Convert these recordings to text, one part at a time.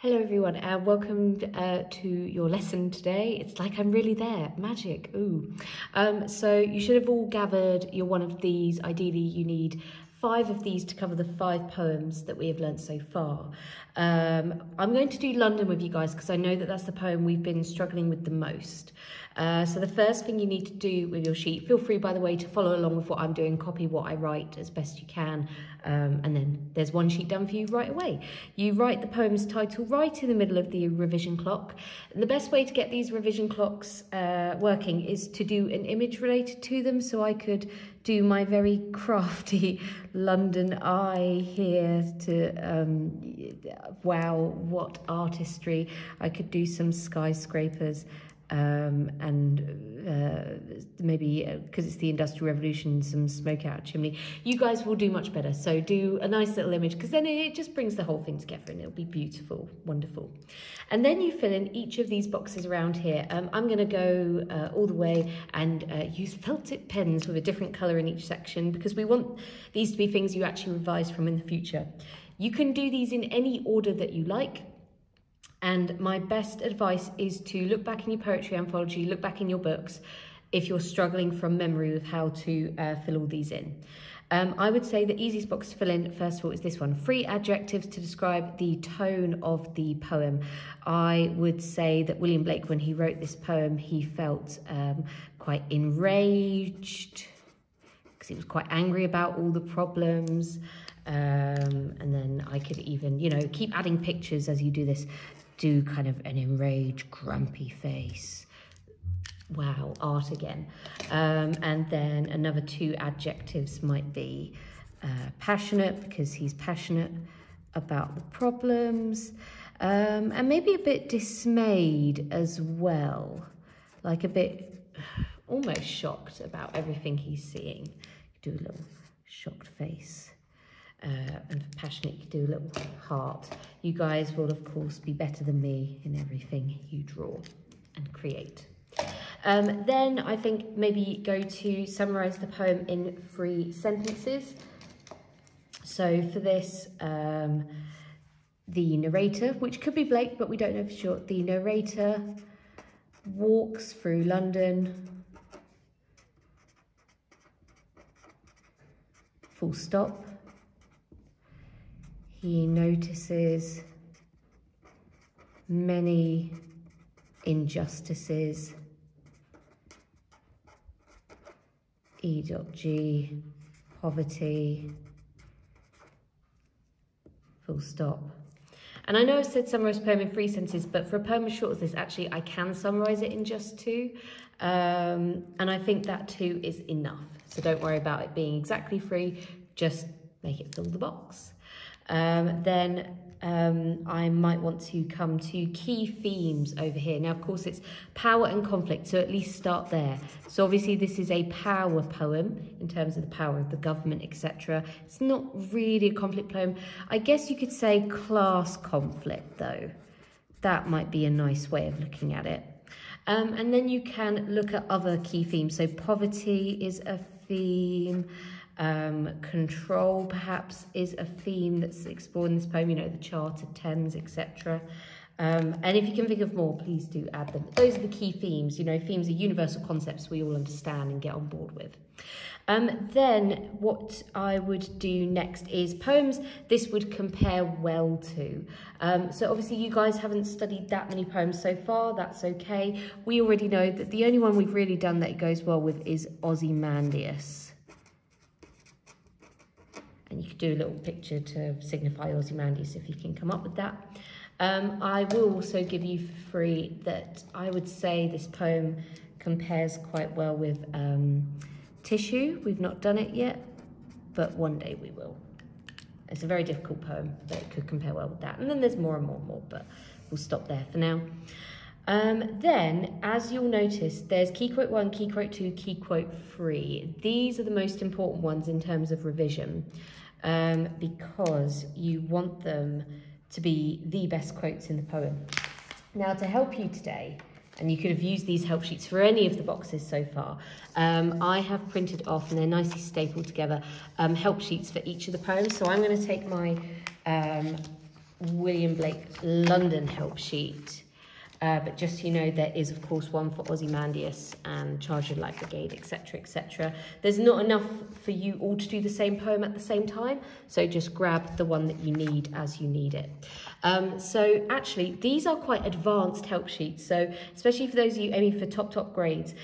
Hello everyone and welcome uh, to your lesson today. It's like I'm really there, magic, ooh. Um, so you should have all gathered your one of these. Ideally you need five of these to cover the five poems that we have learned so far. Um, I'm going to do London with you guys because I know that that's the poem we've been struggling with the most. Uh, so the first thing you need to do with your sheet, feel free by the way to follow along with what I'm doing, copy what I write as best you can, um, and then there's one sheet done for you right away. You write the poem's title right in the middle of the revision clock. And the best way to get these revision clocks uh, working is to do an image related to them, so I could do my very crafty London eye here to, um, wow, what artistry. I could do some skyscrapers um, and uh, maybe because uh, it's the Industrial Revolution, some smoke out chimney. You guys will do much better. So do a nice little image because then it just brings the whole thing together and it'll be beautiful, wonderful. And then you fill in each of these boxes around here. Um, I'm going to go uh, all the way and uh, use felt tip pens with a different colour in each section because we want these to be things you actually revise from in the future. You can do these in any order that you like. And my best advice is to look back in your poetry anthology, look back in your books, if you're struggling from memory with how to uh, fill all these in. Um, I would say the easiest box to fill in, first of all, is this one. free adjectives to describe the tone of the poem. I would say that William Blake, when he wrote this poem, he felt um, quite enraged because he was quite angry about all the problems. Um, and then I could even, you know, keep adding pictures as you do this do kind of an enraged, grumpy face. Wow, art again. Um, and then another two adjectives might be uh, passionate because he's passionate about the problems um, and maybe a bit dismayed as well, like a bit almost shocked about everything he's seeing. Do a little shocked face uh, and passionate, you do a little heart. You guys will, of course, be better than me in everything you draw and create. Um, then I think maybe go to summarise the poem in three sentences. So for this, um, the narrator, which could be Blake, but we don't know for sure, the narrator walks through London, full stop, he notices many injustices. E.G. Poverty. Full stop. And I know I've said summarise poem in three sentences, but for a poem as short as this, actually, I can summarise it in just two. Um, and I think that two is enough. So don't worry about it being exactly three, just make it fill the box um, then um, I might want to come to key themes over here. Now, of course, it's power and conflict, so at least start there. So obviously this is a power poem in terms of the power of the government, etc. It's not really a conflict poem. I guess you could say class conflict, though. That might be a nice way of looking at it. Um, and then you can look at other key themes. So poverty is a theme. Um, control perhaps is a theme that's explored in this poem, you know, the chartered Thames, etc. Um, and if you can think of more, please do add them. Those are the key themes, you know, themes are universal concepts we all understand and get on board with. Um, then what I would do next is poems this would compare well to. Um, so obviously you guys haven't studied that many poems so far, that's okay. We already know that the only one we've really done that it goes well with is Ozymandias and you could do a little picture to signify Ozymandias if you can come up with that. Um, I will also give you for free that I would say this poem compares quite well with um, Tissue. We've not done it yet, but one day we will. It's a very difficult poem, but it could compare well with that. And then there's more and more and more, but we'll stop there for now. Um, then, as you'll notice, there's key quote one, key quote two, key quote three. These are the most important ones in terms of revision um, because you want them to be the best quotes in the poem. Now, to help you today, and you could have used these help sheets for any of the boxes so far. Um, I have printed off, and they're nicely stapled together, um, help sheets for each of the poems. So I'm going to take my um, William Blake London help sheet. Uh, but just so you know, there is of course one for Ozymandias and Charge of Light Brigade, etc., etc. There's not enough for you all to do the same poem at the same time, so just grab the one that you need as you need it. Um, so actually, these are quite advanced help sheets. So especially for those of you aiming for top top grades,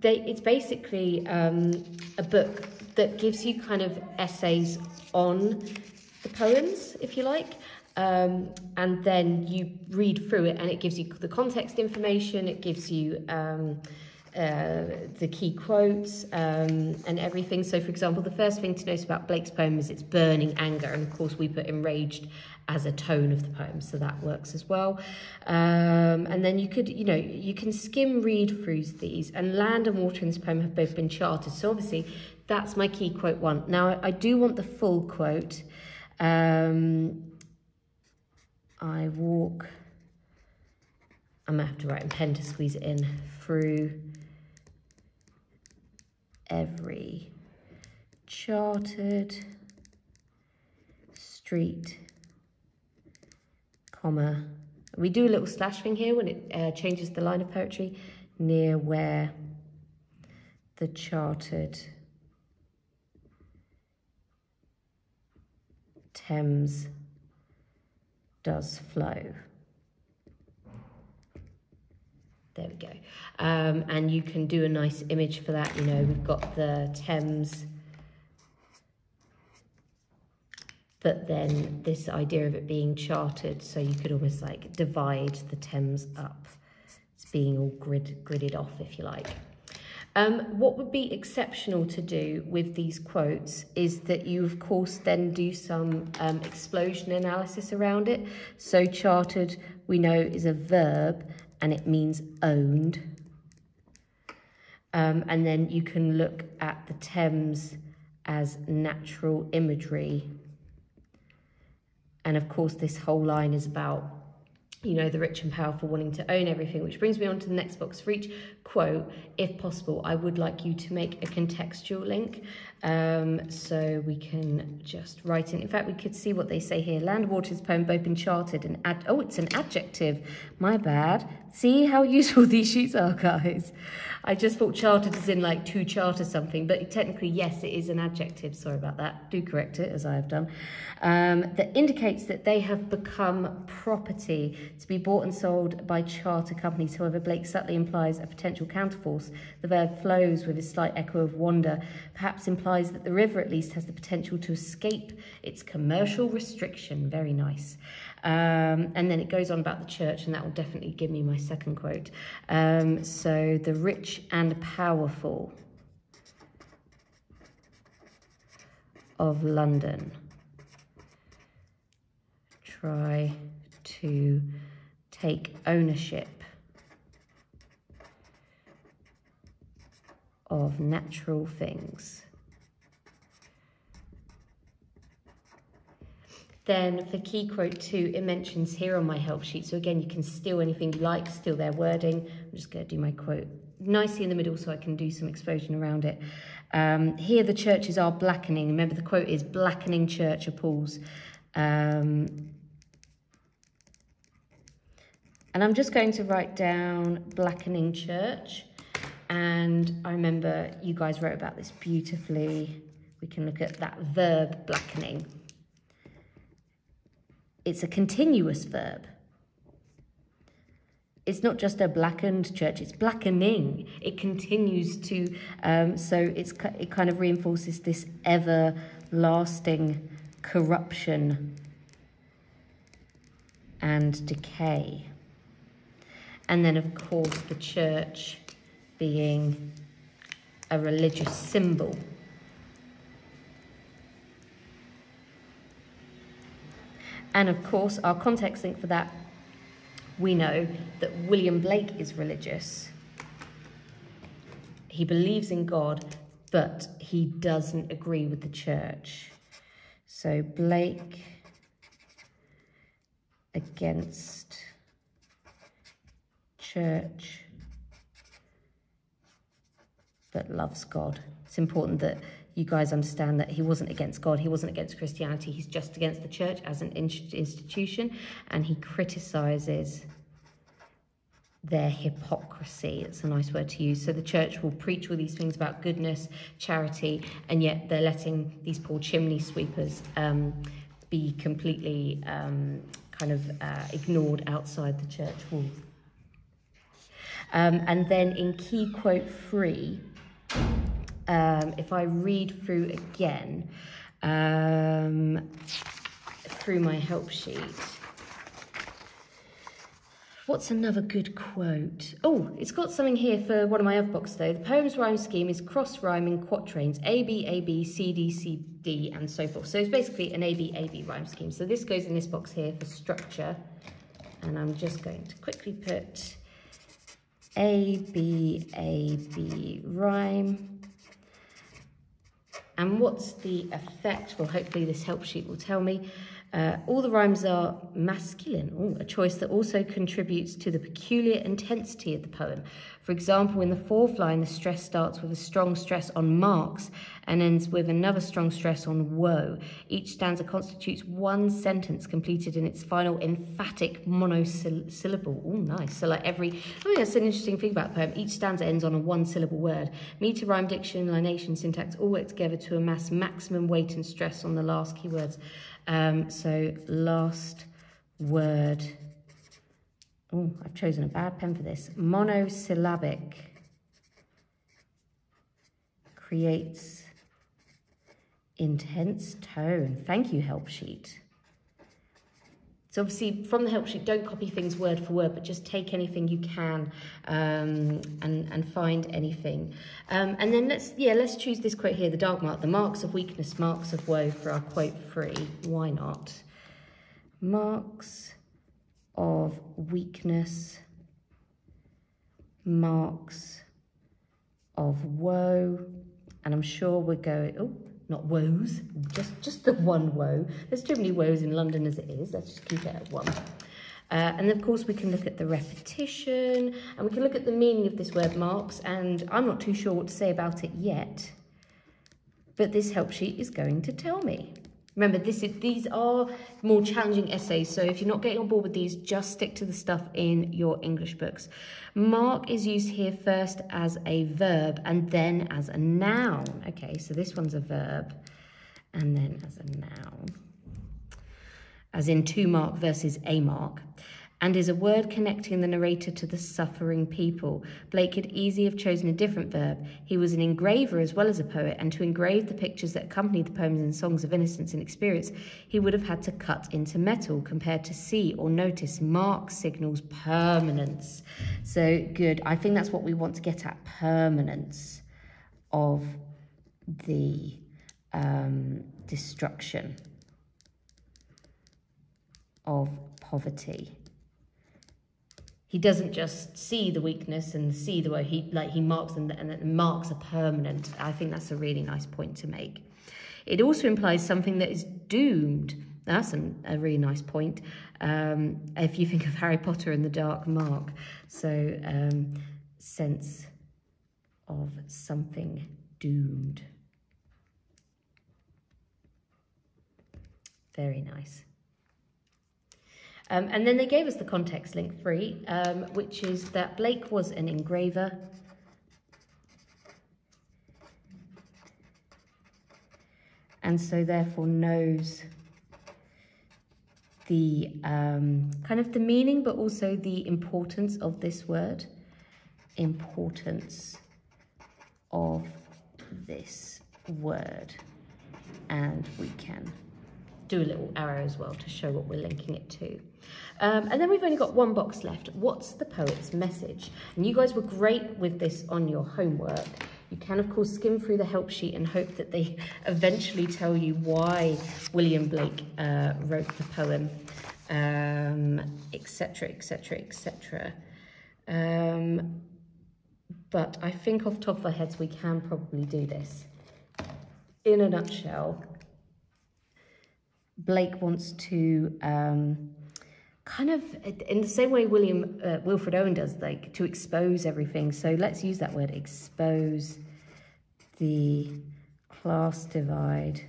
they, it's basically um, a book that gives you kind of essays on the poems, if you like. Um, and then you read through it and it gives you the context information, it gives you um, uh, the key quotes um, and everything. So, for example, the first thing to notice about Blake's poem is it's burning anger, and of course, we put enraged as a tone of the poem, so that works as well. Um, and then you could, you know, you can skim read through these, and land and water in this poem have both been charted. So, obviously, that's my key quote one. Now, I do want the full quote. Um, I walk, I'm to have to write a pen to squeeze it in, through every chartered street, comma. We do a little slash thing here when it uh, changes the line of poetry, near where the chartered Thames does flow. There we go. Um, and you can do a nice image for that. You know, we've got the Thames, but then this idea of it being charted, so you could almost like divide the Thames up. It's being all grid, gridded off, if you like. Um, what would be exceptional to do with these quotes is that you, of course, then do some um, explosion analysis around it. So chartered, we know, is a verb and it means owned. Um, and then you can look at the Thames as natural imagery. And of course, this whole line is about you know, the rich and powerful wanting to own everything, which brings me on to the next box. For each quote, if possible, I would like you to make a contextual link. Um, so we can just write in. In fact, we could see what they say here. Land Water's poem both been charted and ad oh, it's an adjective. My bad. See how useful these sheets are, guys. I just thought chartered is in like to charter something, but technically, yes, it is an adjective. Sorry about that. Do correct it, as I have done. Um, that indicates that they have become property to be bought and sold by charter companies. However, Blake subtly implies a potential counterforce. The verb flows with a slight echo of wonder, perhaps implies that the river at least has the potential to escape its commercial restriction. Very nice. Um, and then it goes on about the church, and that will definitely give me my second quote. Um, so, the rich and powerful of London try to take ownership of natural things. Then for key quote two, it mentions here on my help sheet. So again, you can steal anything you like, steal their wording. I'm just going to do my quote nicely in the middle so I can do some explosion around it. Um, here the churches are blackening. Remember the quote is blackening church appalls. Um, and I'm just going to write down blackening church. And I remember you guys wrote about this beautifully. We can look at that verb blackening. It's a continuous verb. It's not just a blackened church, it's blackening. It continues to, um, so it's, it kind of reinforces this everlasting corruption and decay. And then, of course, the church being a religious symbol. And of course, our context link for that, we know that William Blake is religious. He believes in God, but he doesn't agree with the church. So Blake against church but loves God. It's important that you guys understand that he wasn't against God, he wasn't against Christianity, he's just against the church as an institution, and he criticizes their hypocrisy. It's a nice word to use. So the church will preach all these things about goodness, charity, and yet they're letting these poor chimney sweepers um, be completely um, kind of uh, ignored outside the church walls. Um, and then in key quote three, um, if I read through again, um, through my help sheet, What's another good quote? Oh, it's got something here for one of my other books though. The poem's rhyme scheme is cross rhyming quatrains A, B, A, B, C, D, C, D, and so forth. So it's basically an A, B, A, B rhyme scheme. So this goes in this box here for structure. And I'm just going to quickly put A, B, A, B rhyme. And what's the effect? Well, hopefully this help sheet will tell me. Uh, all the rhymes are masculine, Ooh, a choice that also contributes to the peculiar intensity of the poem. For example, in the fourth line, the stress starts with a strong stress on marks and ends with another strong stress on woe. Each stanza constitutes one sentence completed in its final emphatic monosyllable. Oh, nice. So, like every, I think that's an interesting thing about poem. Each stanza ends on a one syllable word. Meter, rhyme, diction, lineation, syntax all work together to amass maximum weight and stress on the last keywords. Um, so last word. Oh, I've chosen a bad pen for this. Monosyllabic creates intense tone. Thank you, help sheet. So obviously from the help sheet, don't copy things word for word, but just take anything you can um, and, and find anything. Um, and then let's, yeah, let's choose this quote here, the dark mark, the marks of weakness, marks of woe for our quote three. Why not? Marks of weakness, marks of woe, and I'm sure we're going, oh, not woes, just, just the one woe. There's too many woes in London as it is. Let's just keep it at one. Uh, and of course we can look at the repetition and we can look at the meaning of this word marks and I'm not too sure what to say about it yet, but this help sheet is going to tell me. Remember, this is, these are more challenging essays, so if you're not getting on board with these, just stick to the stuff in your English books. Mark is used here first as a verb and then as a noun. Okay, so this one's a verb and then as a noun. As in to mark versus a mark and is a word connecting the narrator to the suffering people. Blake could easily have chosen a different verb. He was an engraver as well as a poet, and to engrave the pictures that accompanied the poems and songs of innocence and experience, he would have had to cut into metal compared to see or notice. Mark signals permanence. So good. I think that's what we want to get at permanence of the um, destruction of poverty he doesn't just see the weakness and see the way he like he marks and, and the marks are permanent. I think that's a really nice point to make. It also implies something that is doomed. That's an, a really nice point. Um, if you think of Harry Potter and the Dark Mark, so um, sense of something doomed. Very nice. Um, and then they gave us the context link free, um, which is that Blake was an engraver. And so therefore knows the um, kind of the meaning, but also the importance of this word. Importance of this word. And we can do a little arrow as well to show what we're linking it to. Um, and then we've only got one box left. What's the poet's message? And you guys were great with this on your homework. You can, of course, skim through the help sheet and hope that they eventually tell you why William Blake uh, wrote the poem, etc., etc., etc. But I think off the top of our heads, we can probably do this. In a nutshell, Blake wants to um, kind of, in the same way William uh, Wilfred Owen does, like to expose everything. So let's use that word, expose the class divide,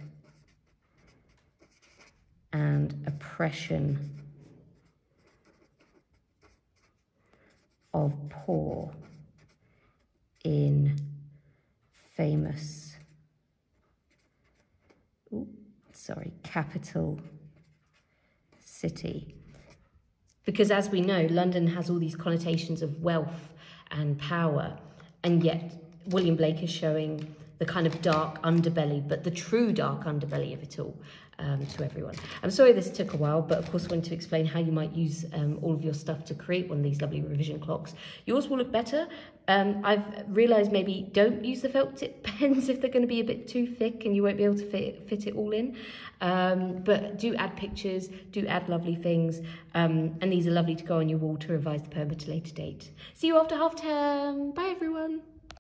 and oppression of poor in famous, ooh, sorry, capital city. Because as we know, London has all these connotations of wealth and power, and yet William Blake is showing the kind of dark underbelly, but the true dark underbelly of it all um, to everyone. I'm sorry this took a while, but of course I wanted to explain how you might use um, all of your stuff to create one of these lovely revision clocks. Yours will look better. Um, I've realised maybe don't use the felt tip pens if they're going to be a bit too thick and you won't be able to fit, fit it all in. Um, but do add pictures, do add lovely things, um, and these are lovely to go on your wall to revise the permit at a later date. See you after half term. Bye everyone.